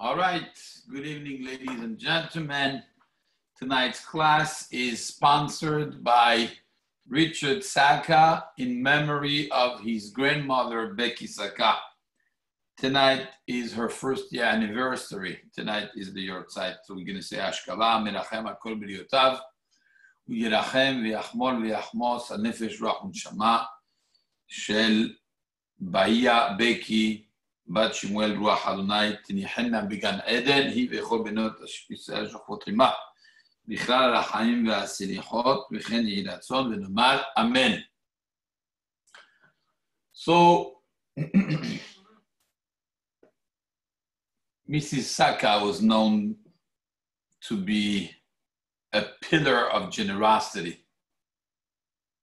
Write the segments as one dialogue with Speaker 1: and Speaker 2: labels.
Speaker 1: All right. Good evening, ladies and gentlemen. Tonight's class is sponsored by Richard Saka in memory of his grandmother, Becky Saka. Tonight is her first year anniversary. Tonight is the Yortzeit. So we're going to say Ashkava, Merachem, Akol B'riotav, וירחם ויחמול ויחמוס על נפש רוח ונשמה של באיה בקי בת שמואל רוח אדוני תניחנה בגן עדן, היא וכל בנות ישראל שוכבות עמה. בכלל על החיים והסליחות, וכן יהי רצון ונאמר אמן. So, Mrs. Saka was known to be a pillar of generosity.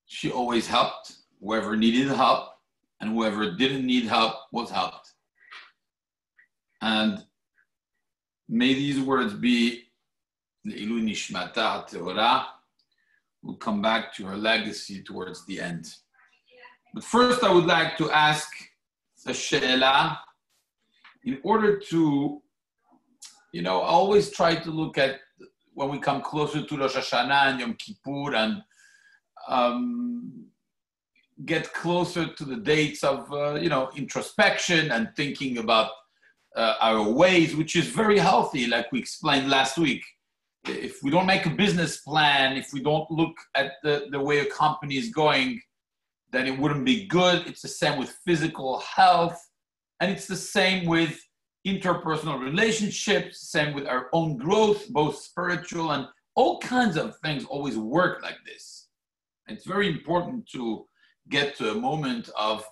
Speaker 1: She always helped whoever needed help, and whoever didn't need help was helped. And may these words be Le'ilu Nishmata Teorah. We'll come back to her legacy towards the end. But first, I would like to ask a she'ela in order to, you know, always try to look at when we come closer to Rosh Hashanah and Yom Kippur and um, get closer to the dates of, uh, you know, introspection and thinking about uh, our ways, which is very healthy, like we explained last week. If we don't make a business plan, if we don't look at the, the way a company is going, then it wouldn't be good. It's the same with physical health, and it's the same with interpersonal relationships, same with our own growth, both spiritual and all kinds of things always work like this. It's very important to get to a moment of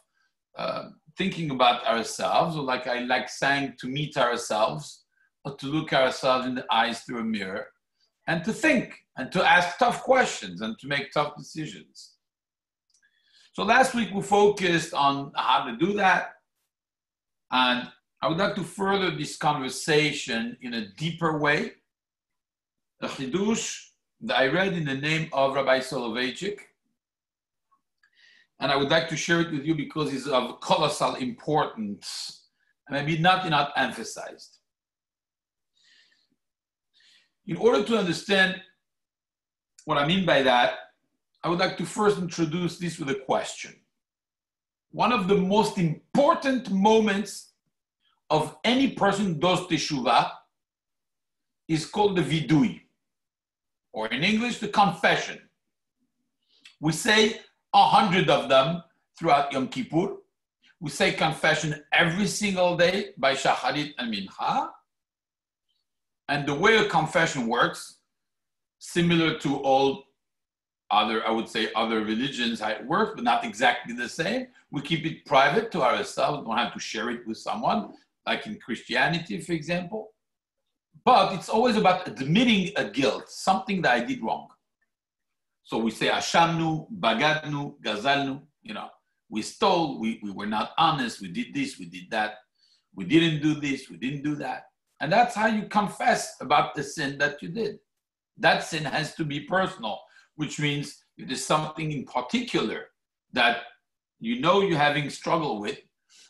Speaker 1: uh, thinking about ourselves, or like I like saying, to meet ourselves, or to look ourselves in the eyes through a mirror, and to think, and to ask tough questions, and to make tough decisions. So last week we focused on how to do that, and I would like to further this conversation in a deeper way. The Chidush that I read in the name of Rabbi Soloveitchik, and I would like to share it with you because it's of colossal importance, and maybe not enough emphasized. In order to understand what I mean by that, I would like to first introduce this with a question. One of the most important moments of any person who does teshuvah is called the vidui, or in English, the confession. We say a hundred of them throughout Yom Kippur. We say confession every single day by Shacharit and Mincha. And the way a confession works, similar to all other, I would say, other religions, how it works, but not exactly the same. We keep it private to ourselves, we don't have to share it with someone like in Christianity, for example. But it's always about admitting a guilt, something that I did wrong. So we say Ashamnu, Bagadnu, Gazalnu, you know, we stole, we, we were not honest, we did this, we did that, we didn't do this, we didn't do that. And that's how you confess about the sin that you did. That sin has to be personal, which means it is something in particular that you know you're having struggle with,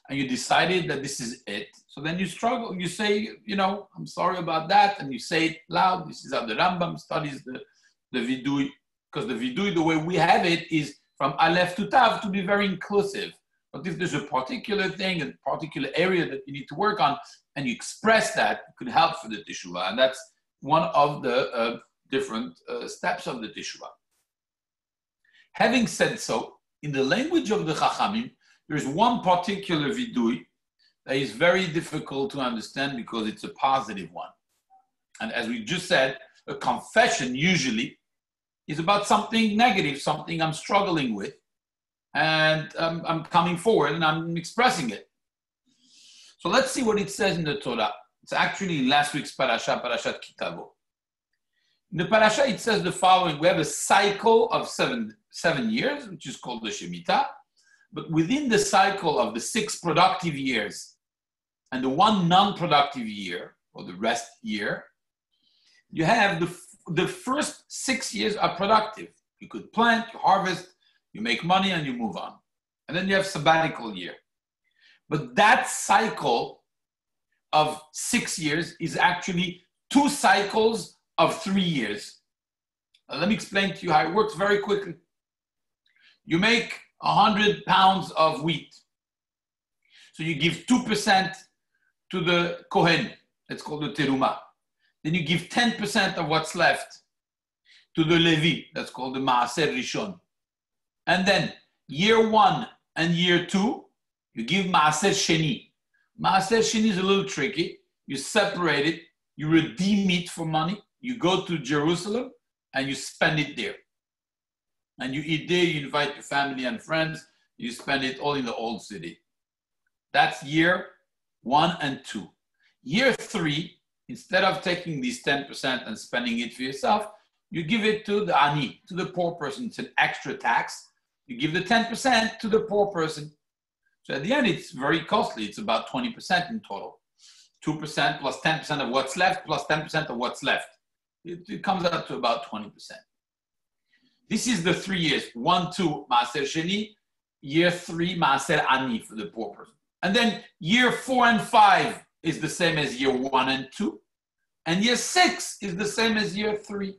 Speaker 1: and you decided that this is it. So then you struggle, you say, you know, I'm sorry about that, and you say it loud. This is how the Rambam studies the, the Vidui, because the Vidui, the way we have it, is from Aleph to Tav to be very inclusive. But if there's a particular thing, a particular area that you need to work on, and you express that, it could help for the Teshuvah. And that's one of the uh, different uh, steps of the Teshuvah. Having said so, in the language of the Chachamim, there's one particular vidui that is very difficult to understand because it's a positive one. And as we just said, a confession usually is about something negative, something I'm struggling with, and um, I'm coming forward and I'm expressing it. So let's see what it says in the Torah. It's actually last week's parasha, Parashat Ki Tavo. In the parasha, it says the following: We have a cycle of seven seven years, which is called the Shemitah. But within the cycle of the six productive years and the one non productive year, or the rest year, you have the, the first six years are productive. You could plant, you harvest, you make money, and you move on. And then you have sabbatical year. But that cycle of six years is actually two cycles of three years. Uh, let me explain to you how it works very quickly. You make 100 pounds of wheat. So you give 2% to the Kohen, it's called the Teruma. Then you give 10% of what's left to the Levi, that's called the Maaser Rishon. And then year one and year two, you give Maaser Sheni. Maaser Sheni is a little tricky. You separate it, you redeem it for money, you go to Jerusalem, and you spend it there. And you eat there, you invite your family and friends, you spend it all in the old city. That's year one and two. Year three, instead of taking these 10% and spending it for yourself, you give it to the ani, to the poor person. It's an extra tax. You give the 10% to the poor person. So at the end, it's very costly. It's about 20% in total. 2% plus 10% of what's left plus 10% of what's left. It, it comes out to about 20%. This is the three years. One, two, Maaser Sheni. Year three, Maaser Ani for the poor person. And then year four and five is the same as year one and two. And year six is the same as year three.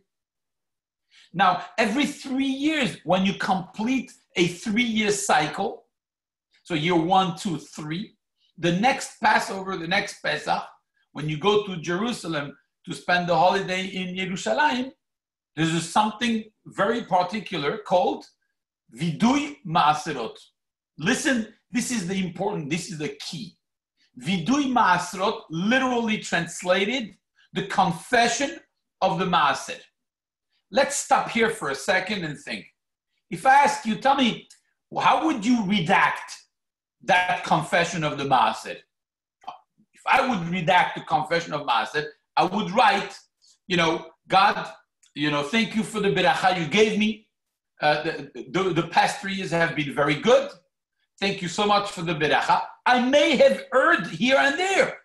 Speaker 1: Now, every three years, when you complete a three year cycle, so year one, two, three, the next Passover, the next Pesach, when you go to Jerusalem to spend the holiday in Yerushalayim, there's something very particular called Vidui Maaserot. Listen, this is the important, this is the key. Vidui Maaserot, literally translated, the confession of the Maaser. Let's stop here for a second and think. If I ask you, tell me, how would you redact that confession of the Maaser? If I would redact the confession of Maaser, I would write, you know, God, you know, thank you for the beracha you gave me. Uh, the, the, the, past three years have been very good. Thank you so much for the beracha. I may have erred here and there.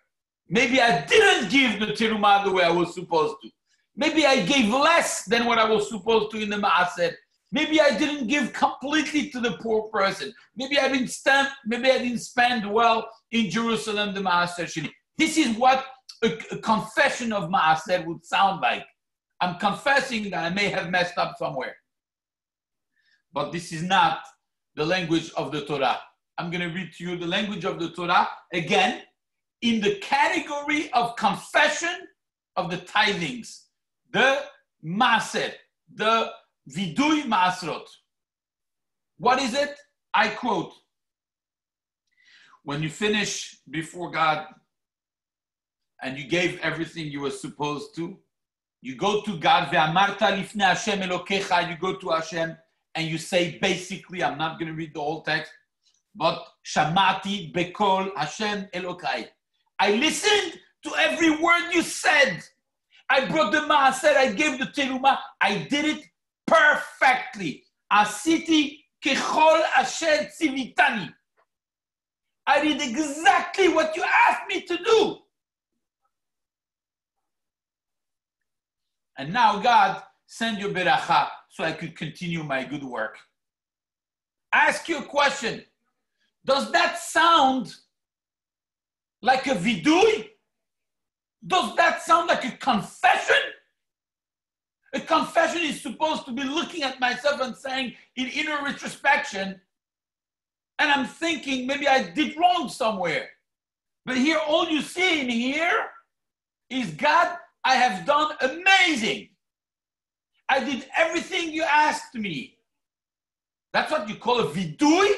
Speaker 1: Maybe I didn't give the terumah the way I was supposed to. Maybe I gave less than what I was supposed to in the maaser. Maybe I didn't give completely to the poor person. Maybe I didn't spend, maybe I didn't spend well in Jerusalem the maaser sheni. This is what a, a confession of maaser would sound like. I'm confessing that I may have messed up somewhere. But this is not the language of the Torah. I'm going to read to you the language of the Torah again in the category of confession of the tithings the maser, the vidui masrot. What is it? I quote, when you finish before God and you gave everything you were supposed to, you go to God, you go to Hashem and you say basically, I'm not going to read the whole text, but shamati bekol Hashem elokai. I listened to every word you said. I brought the maaser, I gave the teruma, I did it perfectly. Asiti kechol asher tzivitani. I did exactly what you asked me to do. And now, God, send your beracha so I could continue my good work. ask you a question. Does that sound like a vidui? Does that sound like a confession? A confession is supposed to be looking at myself and saying, in inner retrospection, and I'm thinking maybe I did wrong somewhere. But here, all you see in here is God, I have done amazing. I did everything you asked me. That's what you call a vidui.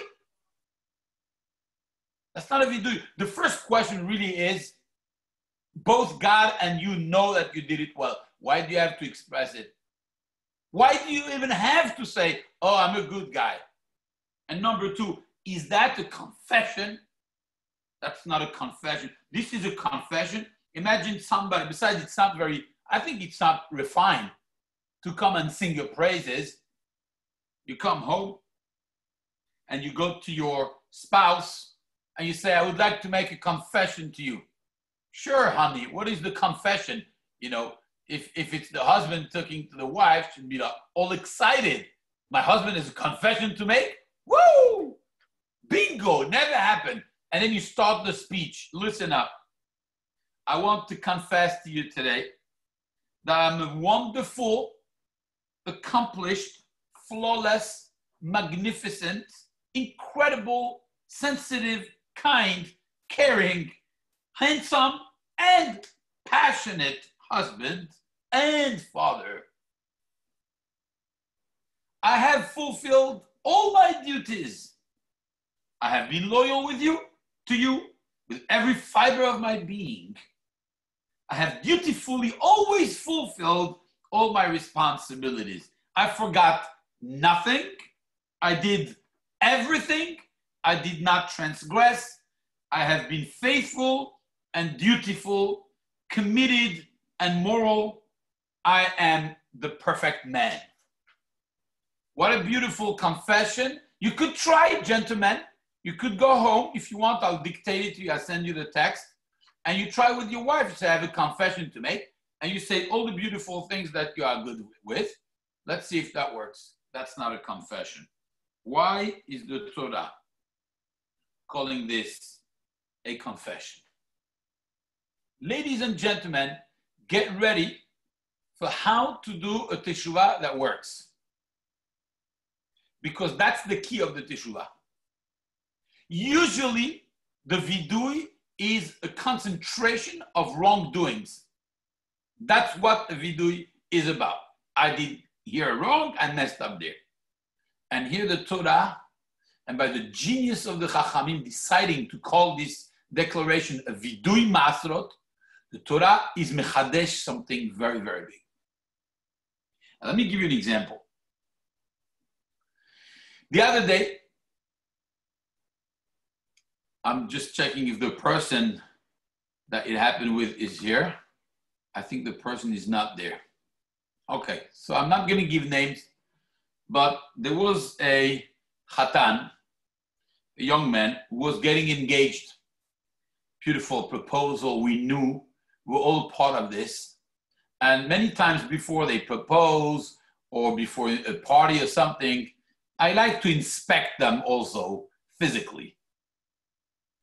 Speaker 1: That's not a vidui. The first question really is both God and you know that you did it well. Why do you have to express it? Why do you even have to say, oh, I'm a good guy? And number two, is that a confession? That's not a confession. This is a confession. Imagine somebody, besides, it's not very, I think it's not refined to come and sing your praises. You come home and you go to your spouse and you say, I would like to make a confession to you. Sure, honey, what is the confession? You know, if, if it's the husband talking to the wife, should be like all excited. My husband has a confession to make? Woo! Bingo, never happened. And then you start the speech. Listen up. I want to confess to you today that I'm a wonderful, accomplished, flawless, magnificent, incredible, sensitive, kind, caring, handsome, and passionate husband and father. I have fulfilled all my duties. I have been loyal with you, to you, with every fiber of my being. I have dutifully always fulfilled all my responsibilities. I forgot nothing. I did everything. I did not transgress. I have been faithful and dutiful, committed and moral. I am the perfect man. What a beautiful confession. You could try it, gentlemen. You could go home. If you want, I'll dictate it to you. I'll send you the text. And you try with your wife. You say, I have a confession to make. And you say all the beautiful things that you are good with. Let's see if that works. That's not a confession. Why is the Torah calling this a confession? Ladies and gentlemen, get ready for how to do a teshuvah that works because that's the key of the teshuvah. Usually, the vidui is a concentration of wrongdoings. That's what the vidui is about. I did here wrong, and messed up there. And here the Torah, and by the genius of the Chachamim deciding to call this declaration a vidui masrot, the Torah is mechadesh something very, very big. Let me give you an example. The other day, I'm just checking if the person that it happened with is here. I think the person is not there. Okay, so I'm not going to give names, but there was a khatan, a young man who was getting engaged. Beautiful proposal. We knew we we're all part of this. And many times before they propose or before a party or something, I like to inspect them also physically.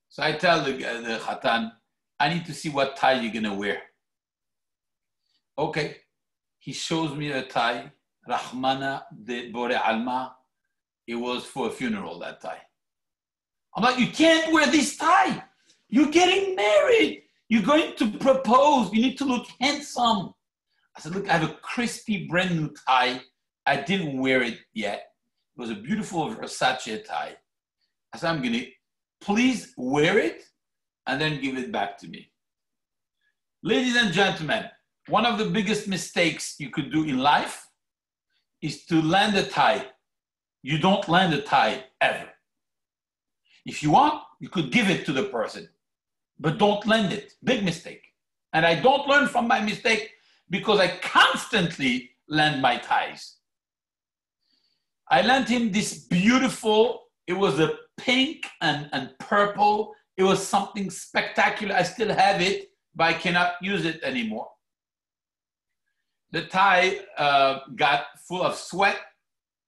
Speaker 1: So I tell the, the I need to see what tie you're gonna wear. Okay, he shows me a tie, Rahmana de Bore Alma. It was for a funeral, that tie. I'm like, you can't wear this tie. You're getting married. You're going to propose. You need to look handsome. I said, look, I have a crispy brand new tie. I didn't wear it yet. It was a beautiful Versace tie. I said, I'm going to please wear it and then give it back to me. Ladies and gentlemen, one of the biggest mistakes you could do in life is to land a tie. You don't land a tie ever. If you want, you could give it to the person, but don't lend it. Big mistake. And I don't learn from my mistake because I constantly lend my ties. I lent him this beautiful, it was a pink and, and purple. It was something spectacular. I still have it, but I cannot use it anymore. The tie uh, got full of sweat.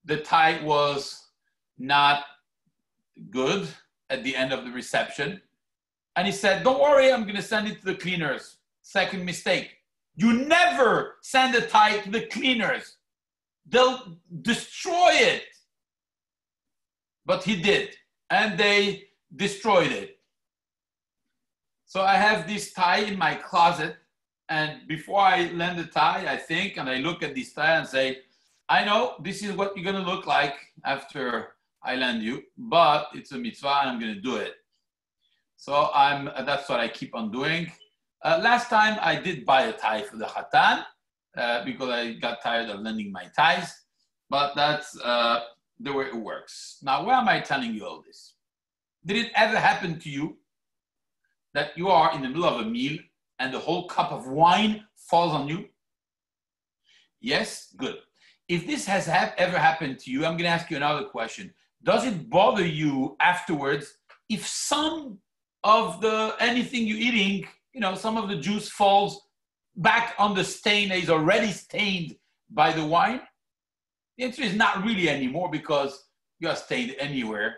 Speaker 1: The tie was not good at the end of the reception. And he said, Don't worry, I'm going to send it to the cleaners. Second mistake. You never send a tie to the cleaners they'll destroy it. But he did, and they destroyed it. So I have this tie in my closet, and before I lend the tie, I think and I look at this tie and say, I know this is what you're gonna look like after I lend you, but it's a mitzvah and I'm gonna do it. So I'm that's what I keep on doing. Uh, last time I did buy a tie for the Hatan, uh, because I got tired of lending my ties, but that's uh, the way it works. Now, why am I telling you all this? Did it ever happen to you that you are in the middle of a meal and the whole cup of wine falls on you? Yes? Good. If this has ha- ever happened to you, I'm going to ask you another question. Does it bother you afterwards if some of the anything you're eating, you know, some of the juice falls back on the stain that is already stained by the wine? The answer is not really anymore because you are stained anywhere.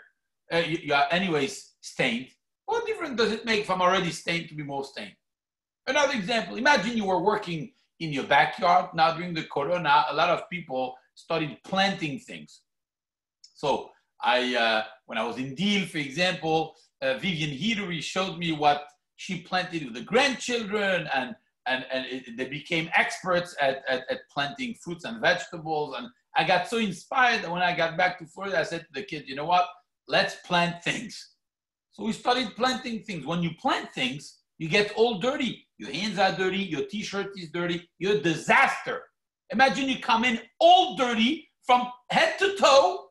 Speaker 1: Uh, you, you, are anyways stained. What difference does it make from already stained to be more stained? Another example, imagine you were working in your backyard. Now during the corona, a lot of people started planting things. So I, uh, when I was in Deal, for example, uh, Vivian Hidary showed me what she planted with the grandchildren and and, and it, they became experts at, at, at, planting fruits and vegetables. And I got so inspired that when I got back to Florida, I said to the kids, you know what? Let's plant things. So we started planting things. When you plant things, you get all dirty. Your hands are dirty, your t shirt is dirty, you're a disaster. Imagine you come in all dirty from head to toe,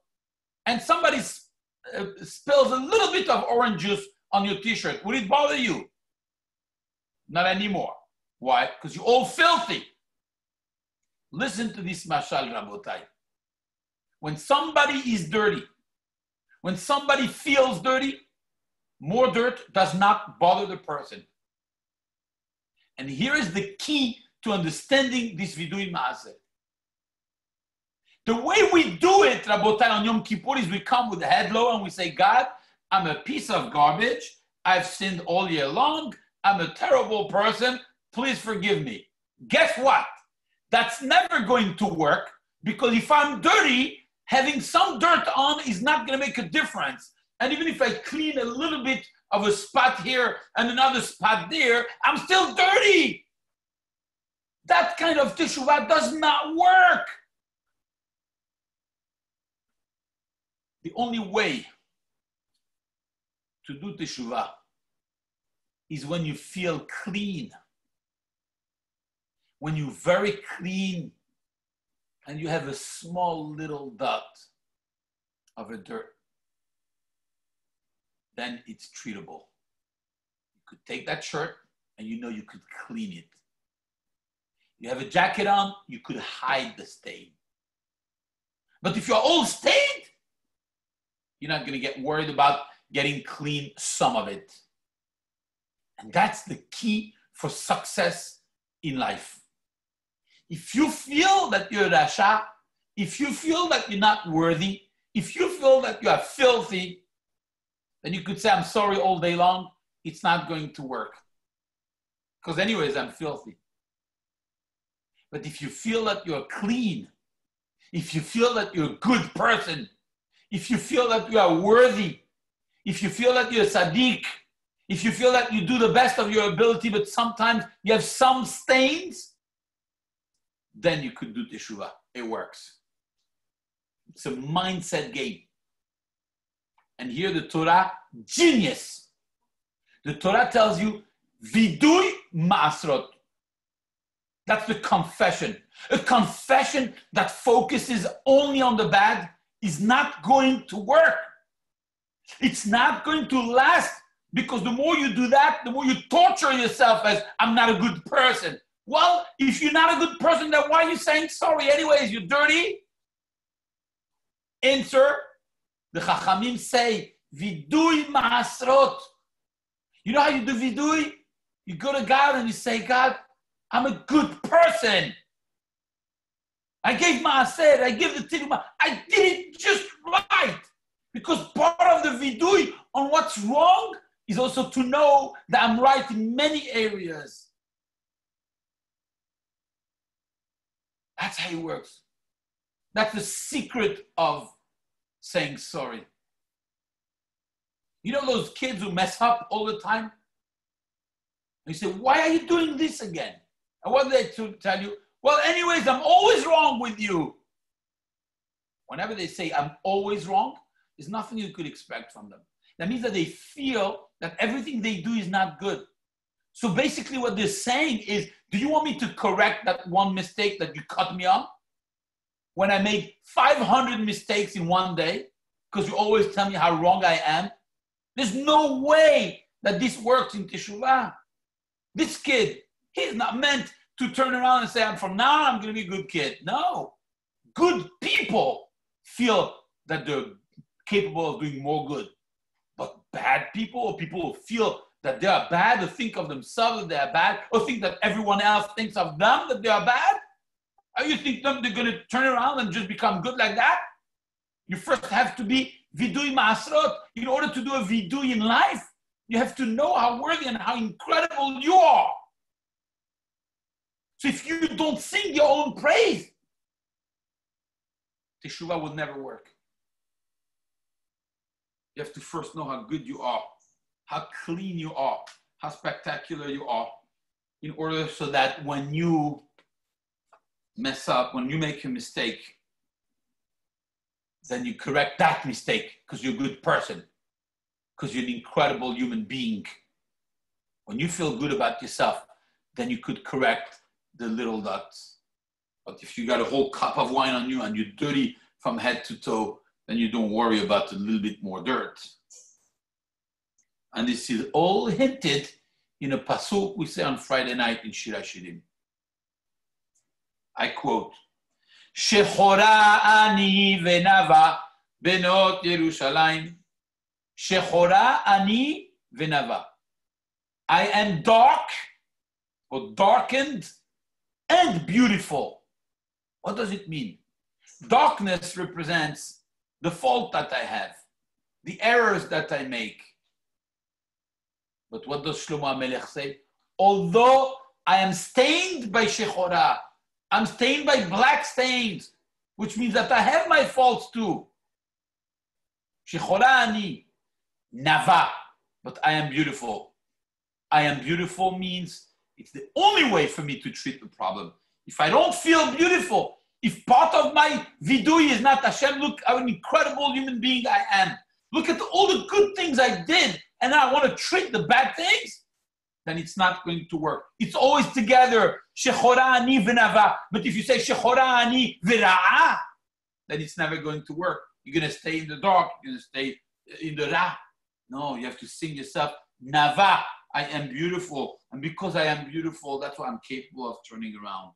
Speaker 1: and somebody uh, spills a little bit of orange juice on your t shirt. Would it bother you? Not anymore. Why? Because you're all filthy. Listen to this mashal, Rabotai. When somebody is dirty, when somebody feels dirty, more dirt does not bother the person. And here is the key to understanding this vidui maaseh. The way we do it, Rabotai, on Yom Kippur is we come with the head low and we say, God, I'm a piece of garbage. I've sinned all year long. I'm a terrible person. Please forgive me. Guess what? That's never going to work because if I'm dirty, having some dirt on is not going to make a difference. And even if I clean a little bit of a spot here and another spot there, I'm still dirty. That kind of teshuvah does not work. The only way to do teshuvah is when you feel clean, when you're very clean and you have a small little dot of a dirt then it's treatable. You could take that shirt and you know you could clean it. You have a jacket on, you could hide the stain. But if you're all stained, you're not going to get worried about getting clean some of it. And that's the key for success in life. If you feel that you're Rasha, if you feel that you're not worthy, if you feel that you are filthy, then you could say, I'm sorry all day long. It's not going to work. Because, anyways, I'm filthy. But if you feel that you're clean, if you feel that you're a good person, if you feel that you are worthy, if you feel that you're tzaddik, if you feel that you do the best of your ability, but sometimes you have some stains, then you could do teshuvah. It works. It's a mindset game. And here the Torah, genius. The Torah tells you, vidui ma'asrot. That's the confession. A confession that focuses only on the bad is not going to work. It's not going to last because the more you do that, the more you torture yourself as I'm not a good person. Well, if you're not a good person, then why are you saying sorry anyways? You're dirty. Answer the Chachamim say, vidui ma'asrot. You know how you do vidui? You go to God and you say, God, I'm a good person. I gave maaser, I gave the tiruma, I did it just right. Because part of the vidui on what's wrong is also to know that I'm right in many areas. That's how it works. That's the secret of saying sorry. You know those kids who mess up all the time? And You say, Why are you doing this again? And what they tell you? Well, anyways, I'm always wrong with you. Whenever they say, I'm always wrong, there's nothing you could expect from them. That means that they feel that everything they do is not good. So basically, what they're saying is, Do you want me to correct that one mistake that you cut me on? When I make 500 mistakes in one day, because you always tell me how wrong I am, there's no way that this works in Teshuvah. This kid, he's not meant to turn around and say, I'm from now on, I'm going to be a good kid. No. Good people feel that they're capable of doing more good. But bad people or people who feel that they are bad or think of themselves that they are bad or think that everyone else thinks of them that they are bad, are you think they're going to turn around and just become good like that? You first have to be vidui ma'asrot. In order to do a vidui in life, you have to know how worthy and how incredible you are. So if you don't sing your own praise, Teshuvah will never work. You have to first know how good you are, how clean you are, how spectacular you are, in order so that when you mess up, when you make a mistake, then you correct that mistake because you're a good person, because you're an incredible human being. When you feel good about yourself, then you could correct the little dots. But if you got a whole cup of wine on you and you're dirty from head to toe, then you don't worry about a little bit more dirt. And this is all hinted in a pasuk we say on Friday night in Shir Hashirim. I quote, Shechora ani venava benot Yerushalayim. Shechora ani venava. I am dark or darkened and beautiful. What does it mean? Darkness represents the fault that I have, the errors that I make. But what does Shlomo Melech say? Although I am stained by Shechorah, I'm stained by black stains, which means that I have my faults too. Shechorah ani, nava, but I am beautiful. I am beautiful means it's the only way for me to treat the problem. If I don't feel beautiful, if part of my vidui is not Hashem, look how an incredible human being I am. Look at all the good things I did, and I want to treat the bad things, then it's not going to work. It's always together. ani. But if you say ani v'ra'a, then it's never going to work. You're going to stay in the dark. You're going to stay uh, in the ra. No, you have to sing yourself. Nava, I am beautiful. And because I am beautiful, that's what I'm capable of turning around.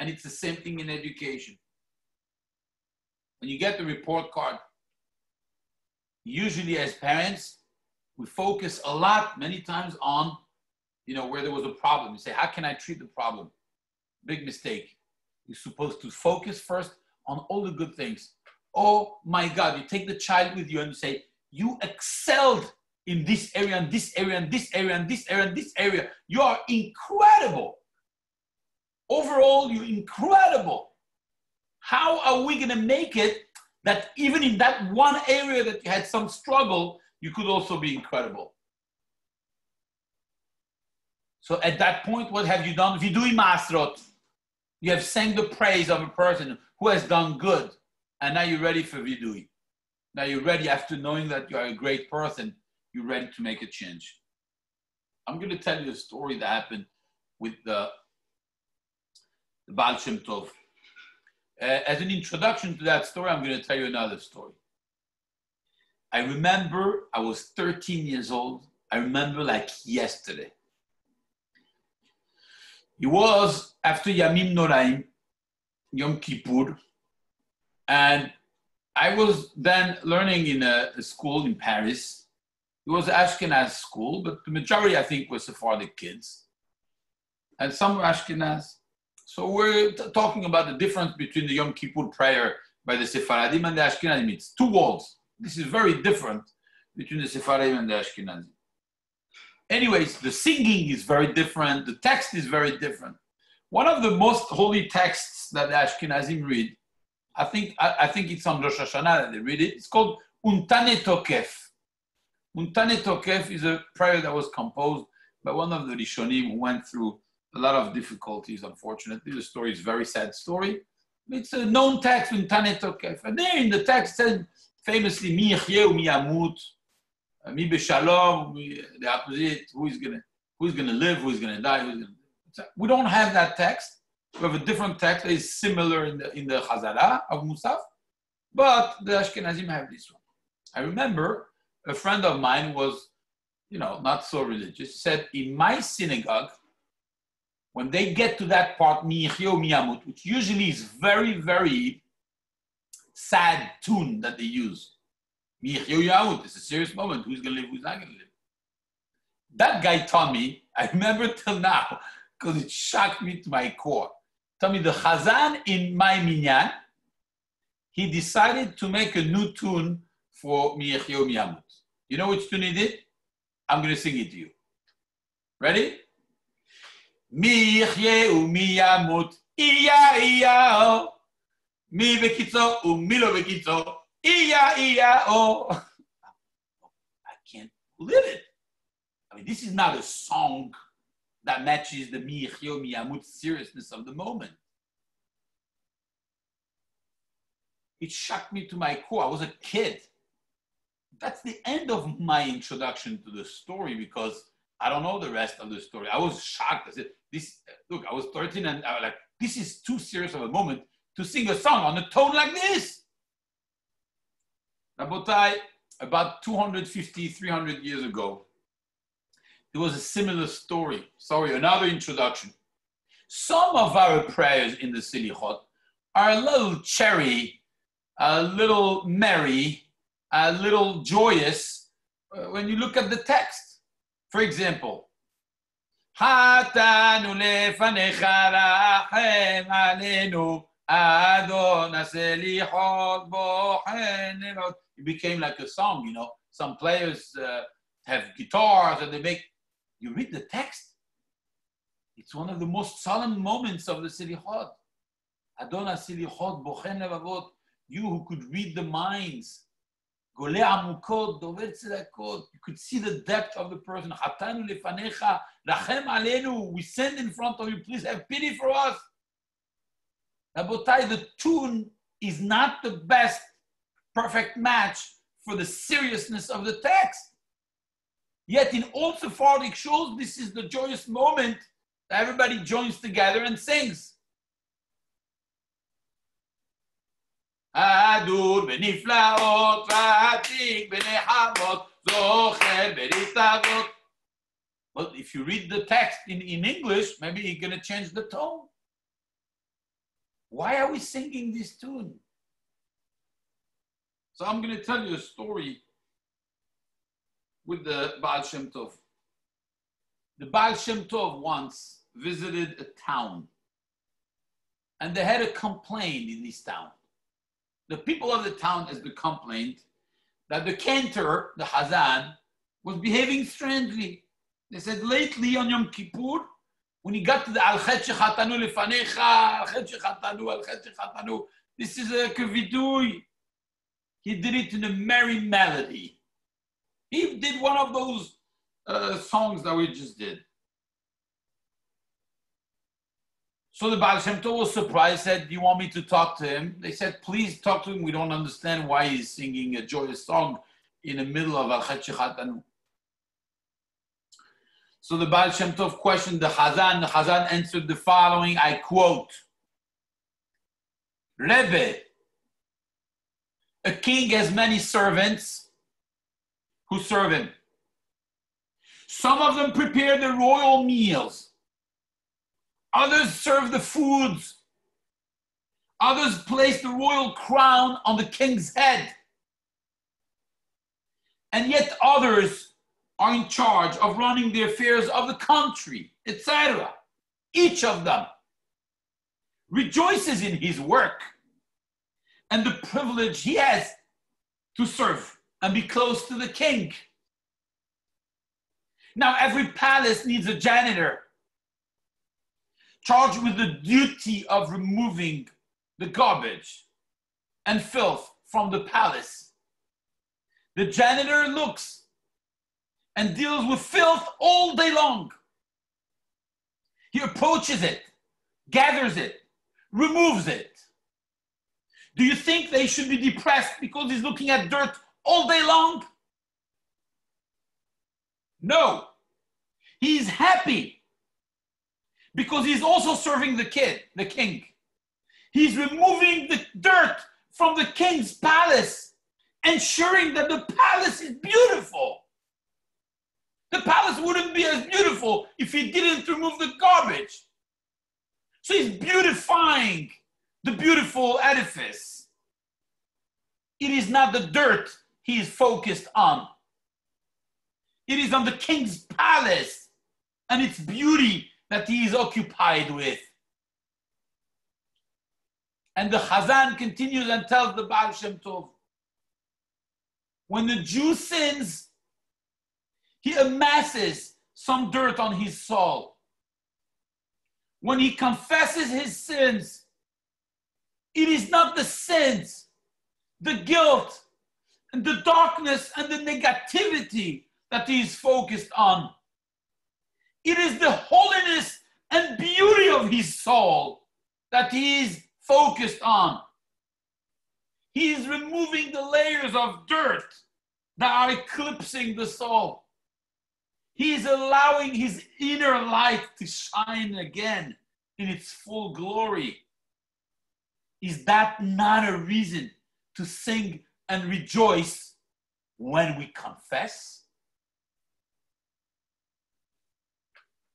Speaker 1: And it's the same thing in education. When you get the report card, usually as parents, we focus a lot, many times on, you know, where there was a problem. You say, how can I treat the problem? Big mistake. You're supposed to focus first on all the good things. Oh my God, you take the child with you and you say, you excelled in this area and this area and this area and this area and this area. You are incredible. Overall, you're incredible. How are we going to make it that even in that one area that you had some struggle, you could also be incredible? So at that point, what have you done? Vidui masrot. You have sang the praise of a person who has done good. And now you're ready for vidui. Now you're ready after knowing that you are a great person you're ready to make a change. I'm going to tell you a story that happened with the, the Baal Shem Tov. Uh, as an introduction to that story, I'm going to tell you another story. I remember I was 13 years old. I remember like yesterday. It was after Yamim Noraim, Yom Kippur, and I was then learning in a, a school in Paris it was Ashkenaz school, but the majority, I think, were Sephardic kids. And some were Ashkenaz. So we're t- talking about the difference between the Yom Kippur prayer by the Sephardim and the Ashkenazim. It's two worlds. This is very different between the Sephardim and the Ashkenazim. Anyways, the singing is very different. The text is very different. One of the most holy texts that the Ashkenazim read, I think, I, I think it's on Rosh Hashanah that they read it. It's called Untane Tokef. Untane Tokef is a prayer that was composed by one of the Rishonim who went through a lot of difficulties, unfortunately. The story is a very sad story. It's a known text, Untane Tokef. And there in the text said famously, Mi yachyeu, mi yamut, uh, mi b'shalom, the opposite, who is gonna, who's gonna live, who's gonna die, who's gonna... We don't have that text. We have a different text that is similar in the, in the Chazara of Musaf, but the Ashkenazim have this one. I remember a friend of mine was, you know, not so religious, said, in my synagogue, when they get to that part, miyamut, which usually is very, very sad tune that they use. It's a serious moment. Who's going to live? Who's not going to live? That guy, Tommy, I remember till now because it shocked me to my core. Tommy, the Chazan in my minyan, he decided to make a new tune for Miyachio Miyamut. You know which tune he did? I'm going to sing it to you. Ready? Miyachio Miyamut, iya iya, oh. mi vekitzo, umilo vekitzo. Oh. i can't believe it. I mean, this is not a song that matches the Miyachio Miyamut seriousness of the moment. It shocked me to my core. I was a kid. That's the end of my introduction to the story because I don't know the rest of the story. I was shocked. I said, "This look, I was 13 and I was like, this is too serious of a moment to sing a song on a tone like this." Rabotai, about 250, 300 years ago, there was a similar story. Sorry, another introduction. Some of our prayers in the Selichot are a little cherry, a little merry, a little joyous uh, when you look at the text. For example, חטאנו לפניך רחם עלינו, אדון הסליחות בוחן נרות. It became like a song, you know. Some players uh, have guitars and they make you read the text, it's one of the most solemn moments of the Selichot. Adonai Selichot Bochen Levavot, you who could read the minds, Gole Amukot, Dover Tzedakot, you could see the depth of the person. Hatanu Lefanecha, Lachem Alenu, we send in front of you, please have pity for us. Rabotai, the tune is not the best perfect match for the seriousness of the text. Yet in all Sephardic shows, this is the joyous moment that everybody joins together and sings. Benechamot zocher beritavot. Well, if you read the text in, in English, maybe you're going to change the tone. Why are we singing this tune? So I'm going to tell you a story with the Baal Shem Tov. The Baal Shem Tov once visited a town, and they had a complaint in this town. The people of the town has the complaint that the cantor, the Hazan, was behaving strangely. They said lately on Yom Kippur, when he got to the Al Chet Shechatanu Lefanecha, Al Chet Shechatanu, Al Shechatanu, this is a kavidui. He did it in a merry melody. He did one of those uh, songs that we just did. So the Baal Shem Tov was surprised, said, Do you want me to talk to him? They said, Please talk to him. We don't understand why he's singing a joyous song in the middle of Al Chet Shechatanu. So the Baal Shem Tov questioned the Hazan. The Hazan answered the following I quote, Rebbe, a king has many servants who serve him. Some of them prepare the royal meals. Others serve the foods. Others place the royal crown on the king's head. And yet others are in charge of running the affairs of the country, etc. Each of them rejoices in his work and the privilege he has to serve and be close to the king. Now, every palace needs a janitor charged with the duty of removing the garbage and filth from the palace. The janitor looks and deals with filth all day long. He approaches it, gathers it, removes it. Do you think they should be depressed because he's looking at dirt all day long? No. He's happy because he's also serving the kid, the king. He's removing the dirt from the king's palace, ensuring that the palace is beautiful. The palace wouldn't be as beautiful if he didn't remove the garbage. So he's beautifying the beautiful edifice. It is not the dirt he is focused on. It is on the king's palace and its beauty that he is occupied with. And the Chazan continues and tells the Baal Shem Tov, when the Jew sins, he amasses some dirt on his soul. when he confesses his sins, it is not the sins, the guilt, and the darkness and the negativity that he is focused on. It is the holiness and beauty of his soul that he is focused on. He is removing the layers of dirt that are eclipsing the soul. He is allowing his inner light to shine again in its full glory. Is that not a reason to sing and rejoice when we confess?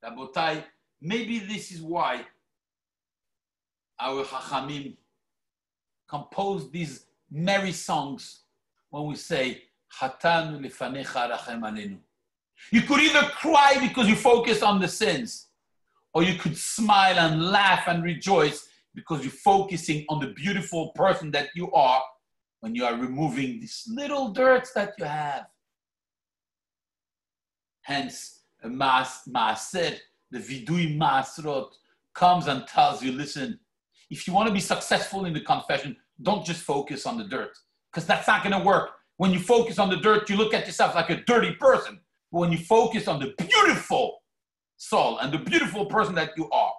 Speaker 1: Rabotai, maybe this is why our Chachamim compose these merry songs when we say, Hatanu lefanecha rachem. You could either cry because you focus on the sins, or you could smile and laugh and rejoice because you're focusing on the beautiful person that you are when you are removing these little dirts that you have. Hence, maaser, the vidui masrot, comes and tells you, listen, if you want to be successful in the confession, don't just focus on the dirt, because that's not going to work. When you focus on the dirt, you look at yourself like a dirty person. But when you focus on the beautiful soul and the beautiful person that you are,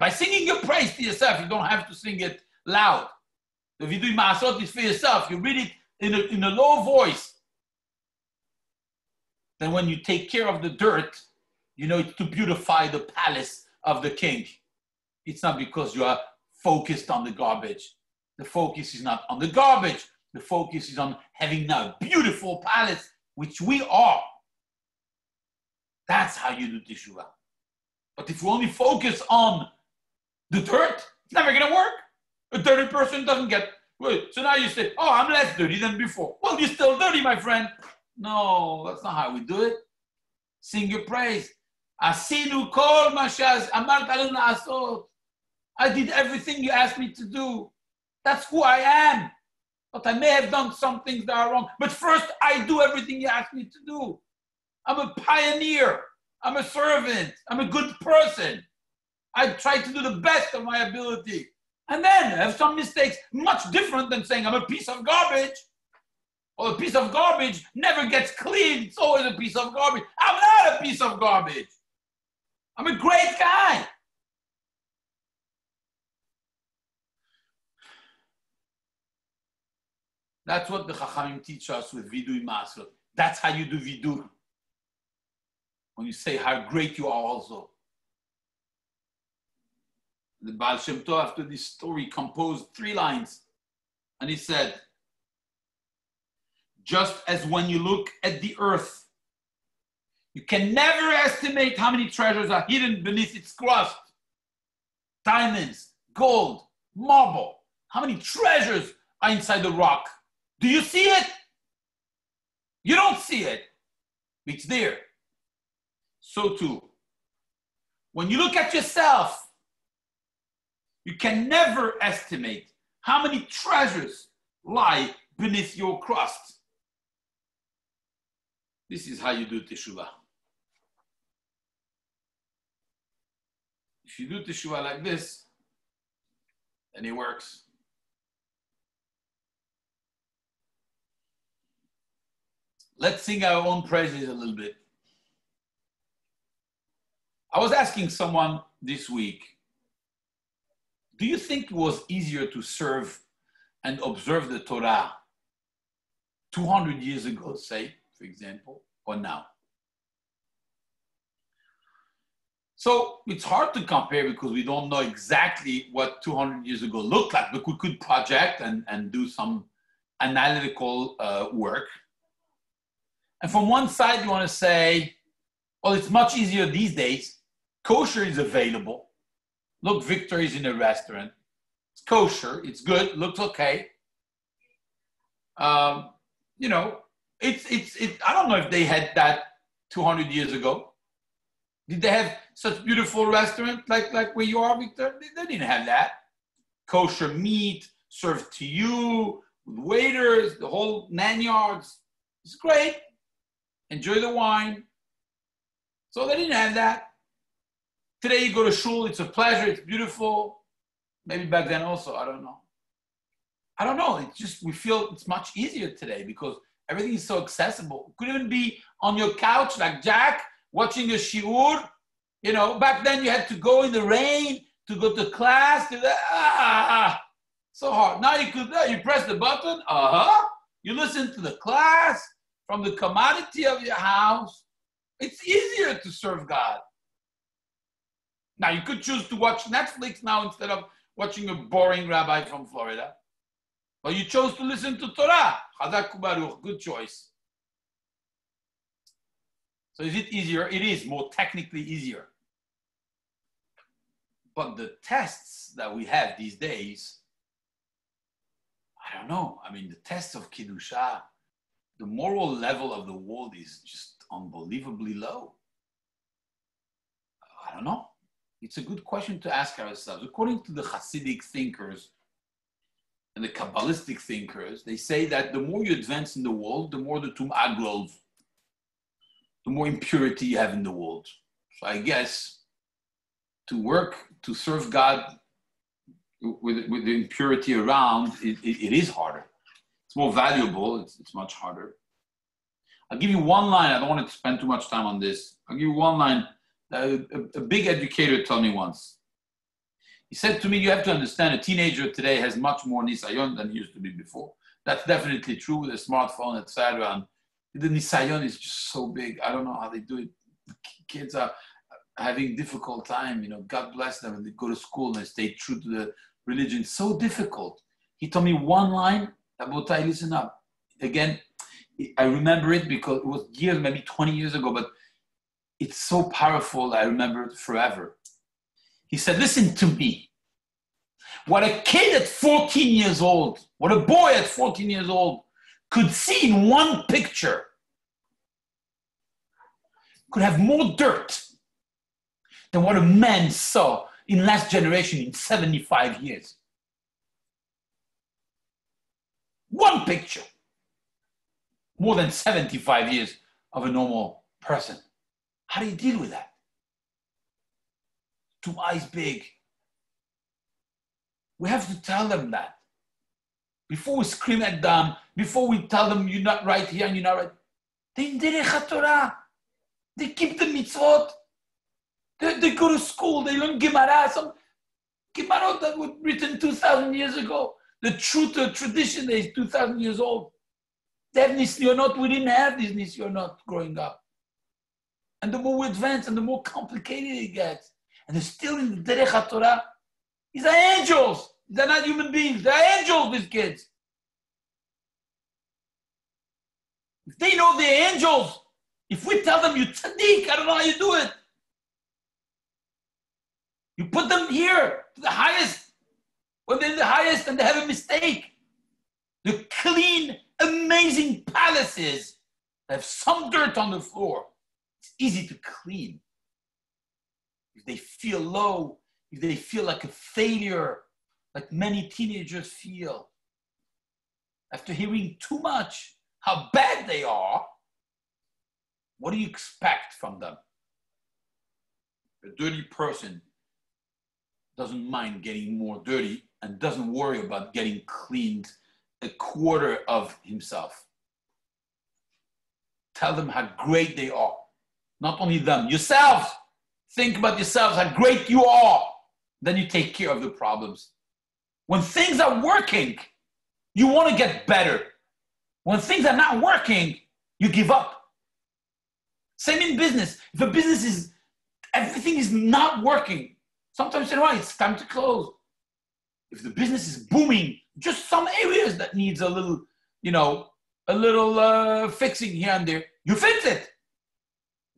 Speaker 1: by singing your praise to yourself, you don't have to sing it loud. The vidui ma'asot is for yourself. You read it in a, in a low voice. Then when you take care of the dirt, you know it's to beautify the palace of the king. It's not because you are focused on the garbage. The focus is not on the garbage. The focus is on having now a beautiful palace, which we are. That's how you do teshuvah. But if you only focus on the dirt, it's never going to work. A dirty person doesn't get. So now you say, oh, I'm less dirty than before. Well, you're still dirty, my friend. No, that's not how we do it. Sing your praise. Asinu kol mashaz amart asot. I did everything you asked me to do. That's who I am. But I may have done some things that are wrong. But first, I do everything you ask me to do. I'm a pioneer. I'm a servant. I'm a good person. I try to do the best of my ability. And then I have some mistakes, much different than saying I'm a piece of garbage. Or a piece of garbage never gets cleaned. It's always a piece of garbage. I'm not a piece of garbage. I'm a great guy. That's what the Chachamim teach us with Vidui Masrot. That's how you do Vidui. When you say how great you are also. The Baal Shem Tov, after this story, composed three lines. And he said, just as when you look at the earth, you can never estimate how many treasures are hidden beneath its crust. Diamonds, gold, marble. How many treasures are inside the rock? Do you see it? You don't see it. It's there. So too, when you look at yourself, you can never estimate how many treasures lie beneath your crust. This is how you do teshuvah. If you do teshuvah like this, then it works. Let's sing our own praises a little bit. I was asking someone this week, do you think it was easier to serve and observe the Torah 200 years ago, say, for example, or now? So it's hard to compare because we don't know exactly what 200 years ago looked like, but we could project and, and do some analytical uh, work and from one side, you want to say, well, it's much easier these days. Kosher is available. Look, Victor is in a restaurant. It's kosher. It's good. Looks okay. Um, you know, it's it's it. I don't know if they had that 200 years ago. Did they have such beautiful restaurant like like where you are, Victor? They, they didn't have that. Kosher meat served to you with waiters, the whole nine yards. It's great enjoy the wine. So they didn't have that. Today you go to shul, it's a pleasure, it's beautiful. Maybe back then also, I don't know. I don't know. It's just we feel it's much easier today because everything is so accessible. Could even be on your couch like Jack watching a shiur. You know, back then you had to go in the rain to go to class. To the, ah, so hard. Now you could you press the button. Uh huh. You listen to the class from the commodity of your house. It's easier to serve God. Now you could choose to watch Netflix now instead of watching a boring rabbi from Florida. But you chose to listen to Torah. Chazak Baruch, good choice. So is it easier? It is more technically easier. But the tests that we have these days, I don't know. I mean, the test of Kedusha, the moral level of the world is just unbelievably low. I don't know. It's a good question to ask ourselves. According to the Hasidic thinkers, and the Kabbalistic thinkers, they say that the more you advance in the world, the more the tum'ah grows, the more impurity you have in the world. So I guess to work, to serve God with, with the impurity around, it, it, it is harder. It's more valuable, it's, it's much harder. I'll give you one line, I don't want to spend too much time on this. I'll give you one line. A, a big educator told me once he said to me, You have to understand, a teenager today has much more nisayon than he used to be before. That's definitely true with a smartphone, etc. And the nisayon is just so big. I don't know how they do it. Kids are having difficult time. You know, God bless them, and they go to school and they stay true to the religion. So difficult. He told me one line. Rabotai, listen up. Again, I remember it because it was years, maybe 20 years ago, but it's so powerful. I remember it forever. He said, Listen to me. What a kid at 14 years old, what a boy at 14 years old could see in one picture could have more dirt than what a man saw in last generation in 75 years. One picture, more than 75 years of a normal person. How do you deal with that? two eyes big. We have to tell them that. Before we scream at them, before we tell them you're not right here and you're not right, they derech. They keep the mitzvot. They, they go to school, they learn Gemara, some Gemara that was written 2,000 years ago. The truth, the tradition is 2,000 years old. They have nisyonot, we didn't have these nisyonot growing up. And the more we advance and the more complicated it gets and they're still in the Derech Torah. These are angels. They're not human beings. They're angels, these kids. If they know they're angels, if we tell them you tzaddik, I don't know how you do it. You put them here to the highest, when they're the highest and they have a mistake. The clean, amazing palaces that have some dirt on the floor. It's easy to clean if they feel low, if they feel like a failure, like many teenagers feel, after hearing too much how bad they are, what do you expect from them? A dirty person doesn't mind getting more dirty and doesn't worry about getting cleaned a quarter of himself. Tell them how great they are. Not only them, yourselves. Think about yourselves, how great you are. Then you take care of the problems. When things are working, you want to get better. When things are not working, you give up. Same in business. If a business is, everything is not working, sometimes you know, it's time to close. If the business is booming, just some areas that needs a little, you know, a little uh, fixing here and there, you fix it.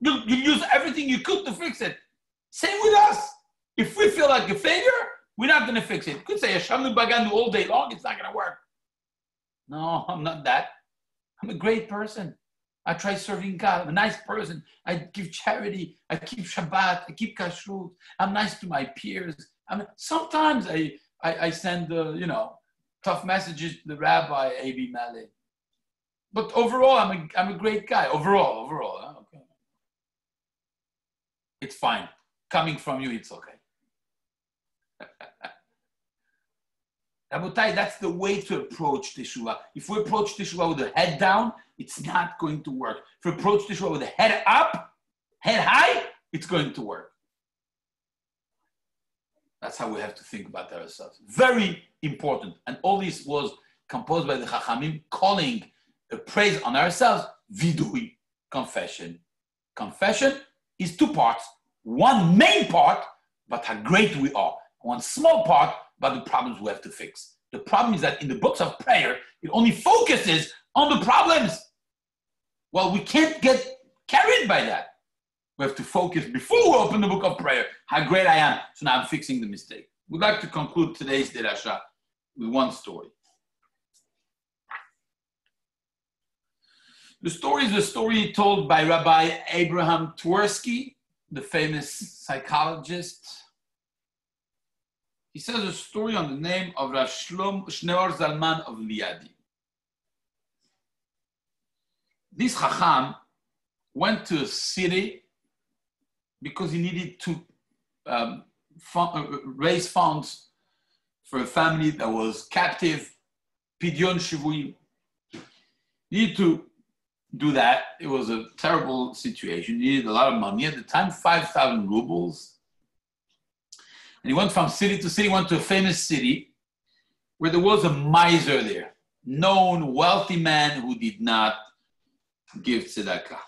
Speaker 1: You, you use everything you could to fix it. Same with us. If we feel like a failure, we're not going to fix it. You could say Ashamnu Bagadnu all day long, it's not going to work. No, I'm not that. I'm a great person. I try serving God. I'm a nice person. I give charity. I keep Shabbat. I keep kashrut. I'm nice to my peers. I mean, sometimes I, I, I send, uh, you know, tough messages to the rabbi, A.B. Malik. But overall, I'm a, I'm a great guy. Overall, overall. Okay. It's fine. coming from you, it's okay. Rabotai, that's the way to approach Teshuvah. If we approach Teshuvah with the head down, it's not going to work. If we approach Teshuvah with the head up, head high, it's going to work. That's how we have to think about ourselves. Very important. And all this was composed by the Chachamim, calling a praise on ourselves, vidui, confession. Confession is two parts. One main part, but how great we are. One small part, but the problems we have to fix. The problem is that in the books of prayer, it only focuses on the problems. Well, we can't get carried by that. We have to focus before we open the book of prayer. How great I am. So now I'm fixing the mistake. We'd like to conclude today's Derasha with one story. The story is a story told by Rabbi Abraham Twersky, the famous psychologist. He says a story on the name of Rav Shneor Zalman of Liadi. This Chacham went to a city because he needed to um, uh, raise funds for a family that was captive, Pidyon Shivui. He needed to do that. It was a terrible situation. He needed a lot of money. At the time, 5,000 rubles. And he went from city to city, went to a famous city where there was a miser there, known wealthy man who did not give tzedakah.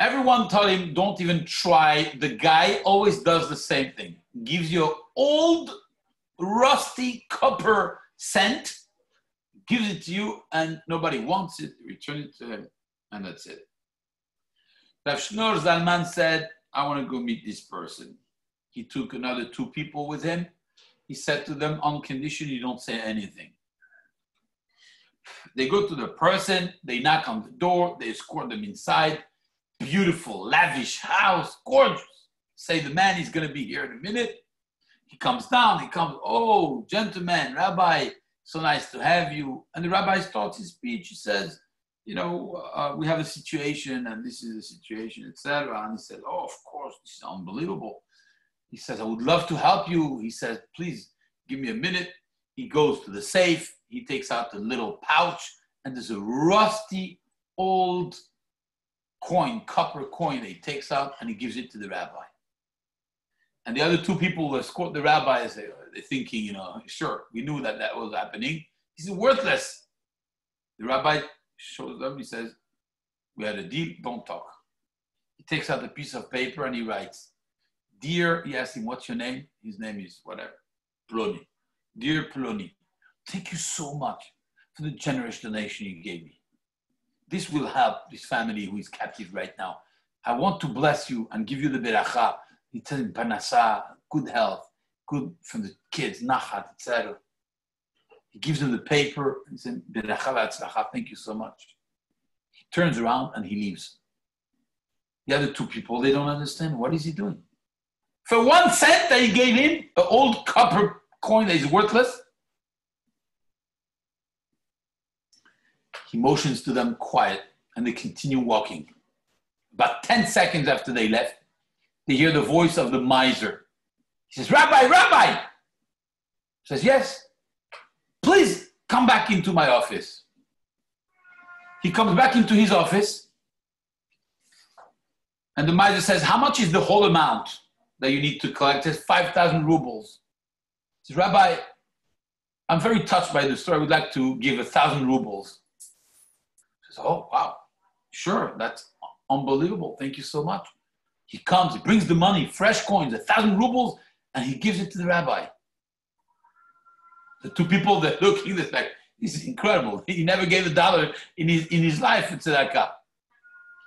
Speaker 1: Everyone told him, don't even try. The guy always does the same thing. Gives you old, rusty copper cent, gives it to you, and nobody wants it. Return it to him, and that's it. Rav Shneur Zalman said, I want to go meet this person. He took another two people with him. He said to them, on condition you don't say anything. They go to the person, they knock on the door, they escort them inside beautiful, lavish house, gorgeous. Say the man is going to be here in a minute. He comes down, he comes, oh, gentleman, rabbi, so nice to have you. And the rabbi starts his speech. He says, you know, uh, we have a situation and this is the situation, etc. And he says, oh, of course, this is unbelievable. He says, I would love to help you. He says, please give me a minute. He goes to the safe. He takes out the little pouch and there's a rusty old coin, copper coin that he takes out and he gives it to the rabbi. And the other two people escort the rabbi, they, they're thinking, you know, sure, we knew that that was happening. He's worthless. The rabbi shows them, he says, we had a deal, don't talk. He takes out a piece of paper and he writes, Dear, he asks him, what's your name? His name is whatever, Ploni. Dear Ploni, thank you so much for the generous donation you gave me. This will help this family who is captive right now. I want to bless you and give you the beracha. He tells him parnasa, good health, good from the kids, nachat, etc. He gives him the paper. He says, thank you so much. He turns around and he leaves. The other two people, they don't understand. What is he doing? For one cent that he gave him, an old copper coin that is worthless, He motions to them quiet and they continue walking. About 10 seconds after they left, they hear the voice of the miser. He says, Rabbi, Rabbi! He says, Yes, please come back into my office. He comes back into his office, and the miser says, How much is the whole amount that you need to collect? He says, 5,000 rubles. He says, Rabbi, I'm very touched by the story. I would like to give a thousand rubles. He Says, oh, wow, sure, that's unbelievable. Thank you so much. He comes, he brings the money, fresh coins, a thousand rubles, and he gives it to the rabbi. The two people that looking, this like, this is incredible. He never gave a dollar in his, in his life in tzedakah.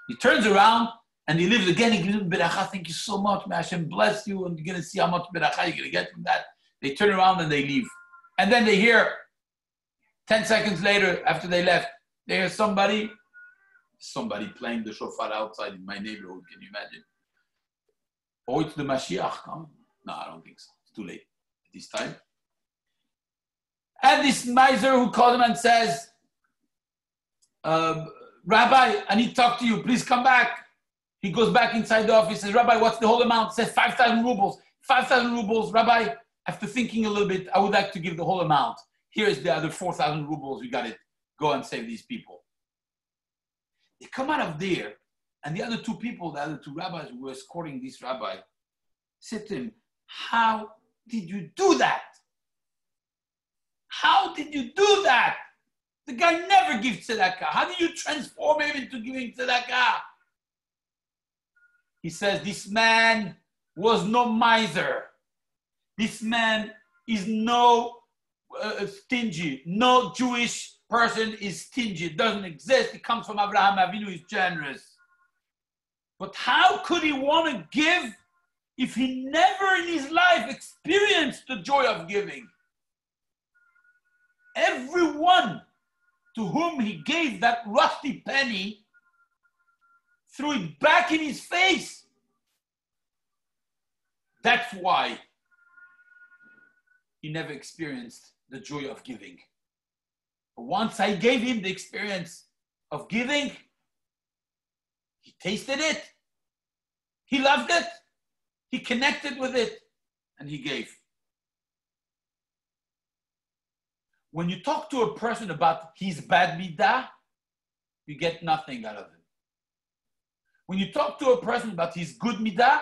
Speaker 1: He turns around and he lives again. He gives him beracha. Thank you so much. May Hashem bless you. And you're going to see how much beracha you're going to get from that. They turn around and they leave. And then they hear 10 seconds later, after they left, there's somebody, somebody playing the shofar outside in my neighborhood. Can you imagine? It's the Mashiach coming. No, I don't think so. It's too late at this time. And this miser who calls him and says, uh, Rabbi, I need to talk to you. Please come back. He goes back inside the office, says, Rabbi, what's the whole amount? Says 5,000 rubles. 5,000 rubles, Rabbi, after thinking a little bit, I would like to give the whole amount. Here's the other 4,000 rubles. We got it. Go and save these people. They come out of there, and the other two people, the other two rabbis who were escorting this rabbi, said to him, How did you do that? How did you do that? The guy never gives tzedakah. How did you transform him into giving tzedakah? He says, This man was no miser. This man is no uh, stingy. No Jewish person is stingy. It doesn't exist. It comes from Abraham Avinu. He's generous. But how could he want to give if he never in his life experienced the joy of giving? Everyone to whom he gave that rusty penny threw it back in his face. That's why he never experienced the joy of giving. But once I gave him the experience of giving, he tasted it, he loved it, he connected with it, and he gave. When you talk to a person about his bad midah, you get nothing out of him. When you talk to a person about his good midah,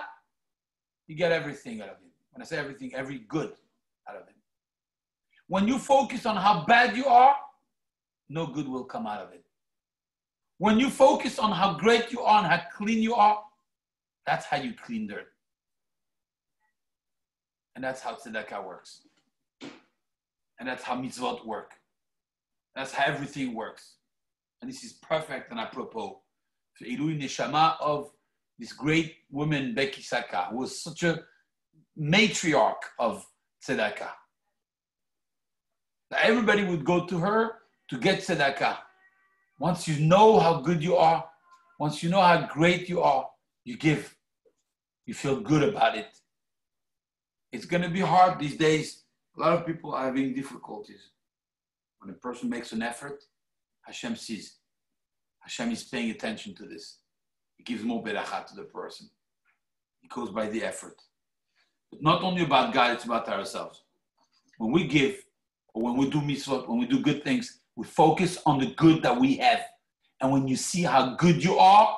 Speaker 1: you get everything out of him. When I say everything, every good out of him. When you focus on how bad you are, no good will come out of it. When you focus on how great you are and how clean you are, that's how you clean dirt. And that's how tzedakah works. And that's how mitzvot work. That's how everything works. And this is perfect and apropos for Ilui Neshama of this great woman, Becky Saka, who was such a matriarch of tzedakah. Everybody would go to her to get tzedakah. Once you know how good you are, once you know how great you are, you give. You feel good about it. It's going to be hard these days. A lot of people are having difficulties. When a person makes an effort, Hashem sees. Hashem is paying attention to this. He gives more beracha to the person. It goes by the effort. But not only about God, it's about ourselves. When we give, or when we do mitzvot, when we do good things, we focus on the good that we have. And when you see how good you are,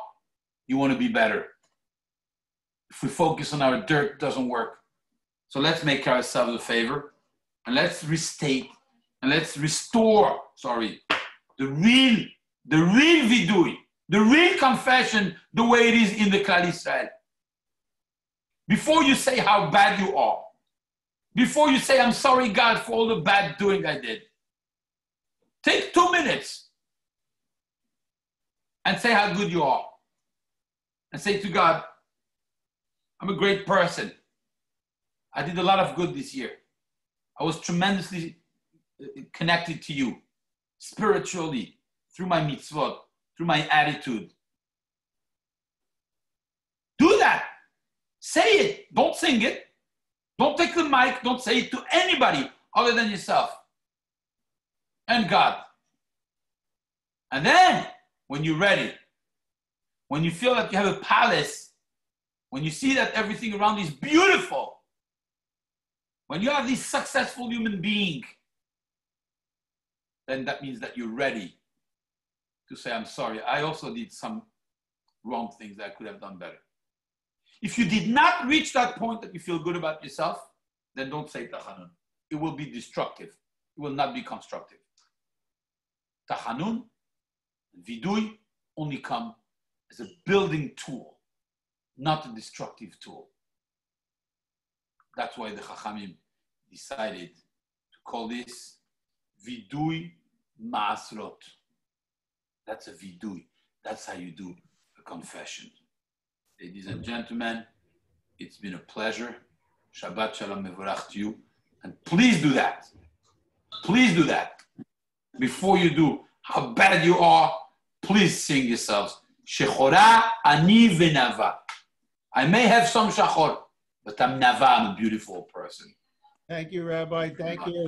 Speaker 1: you want to be better. If we focus on our dirt, doesn't work. So let's make ourselves a favor and let's restate and let's restore, sorry, the real, the real vidui, the real confession, the way it is in the Klal. Before you say how bad you are, before you say, I'm sorry, God, for all the bad doing I did, take two minutes and say how good you are. And say to God, I'm a great person. I did a lot of good this year. I was tremendously uh, connected to you spiritually through my mitzvot, through my attitude. Do that. Say it. Don't sing it. Don't take the mic. Don't say it to anybody other than yourself and God. And then, when you're ready, when you feel like you have a palace, when you see that everything around is beautiful, when you are this successful human being, then that means that you're ready to say, I'm sorry, I also did some wrong things that I could have done better. If you did not reach that point that you feel good about yourself, then don't say tachanun. It will be destructive. It will not be constructive. Tachanun and vidui only come as a building tool, not a destructive tool. That's why the Chachamim decided to call this vidui masrot. That's a vidui. That's how you do a confession. Ladies and gentlemen, it's been a pleasure. Shabbat Shalom Mevorach to you. And please do that. Please do that. Before you do, how bad you are, please sing yourselves. Shechora ani v'nava. I may have some shachor, but I'm nava, I'm a beautiful person.
Speaker 2: Thank you, Rabbi. Thank you.